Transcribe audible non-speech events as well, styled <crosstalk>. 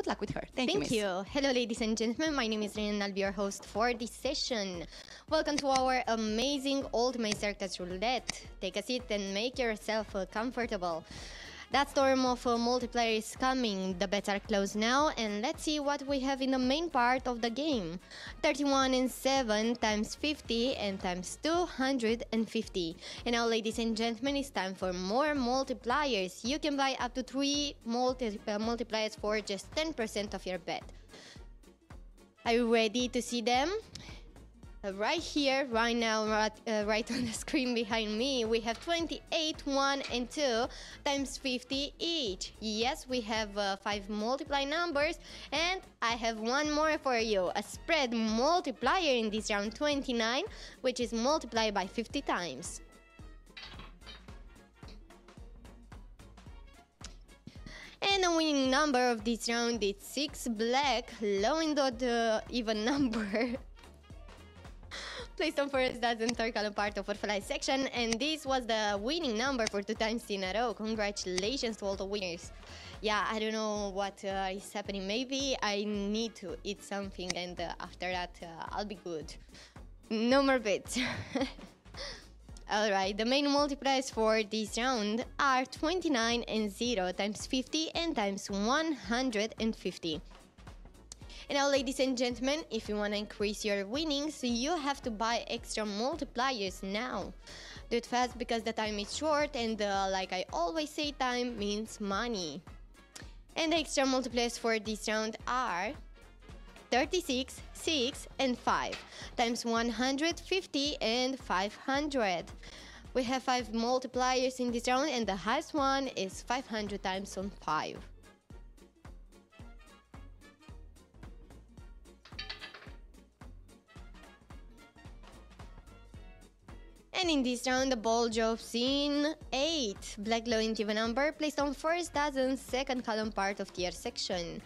good luck with her. Thank, Thank you. you. Hello, ladies and gentlemen. My name is Ryan and I'll be your host for this session. Welcome to our amazing Ultimate Circus Roulette. Take a seat and make yourself comfortable. That storm of uh, multiplayer is coming. The bets are closed now, and let's see what we have in the main part of the game. 31 and 7 times 50 and times 250. And now, ladies and gentlemen, it's time for more multipliers. You can buy up to 3 multi- uh, multipliers for just 10% of your bet. Are you ready to see them? Uh, right here, right now, right, uh, right on the screen behind me, we have 28, 1, and 2 times 50 each. Yes, we have uh, 5 multiply numbers, and I have one more for you a spread multiplier in this round 29, which is multiplied by 50 times. And the winning number of this round is 6 black, low in the even <laughs> number. Placed on first dozen third column part of fly section, and this was the winning number for two times in a row. Congratulations to all the winners. Yeah, I don't know what uh, is happening. Maybe I need to eat something, and uh, after that, uh, I'll be good. No more bets. <laughs> Alright, the main multipliers for this round are 29 and 0 times 50 and times 150. And now, ladies and gentlemen, if you want to increase your winnings, you have to buy extra multipliers now. Do it fast because the time is short, and uh, like I always say, time means money. And the extra multipliers for this round are 36, 6, and 5 times 150 and 500. We have 5 multipliers in this round, and the highest one is 500 times on 5. And in this round, the ball drops in 8. Black low in even number placed on first dozen, second column part of tier section.